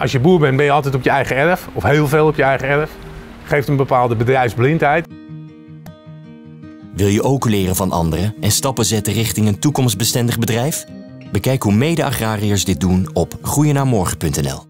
als je boer bent, ben je altijd op je eigen erf, of heel veel op je eigen erf. Geeft een bepaalde bedrijfsblindheid. Wil je ook leren van anderen en stappen zetten richting een toekomstbestendig bedrijf? Bekijk hoe mede-agrariërs dit doen op goeienamorgen.nl.